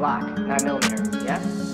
Lock. a 9 millimeter. Yes.